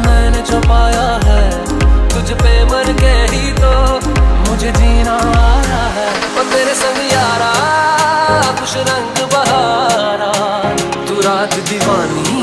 मैंने छुपाया है। तुझ पे मर के ही तो मुझे जीना आया है। और तेरे संग यारा, कुछ रंग बहारा। तू रात दीवानी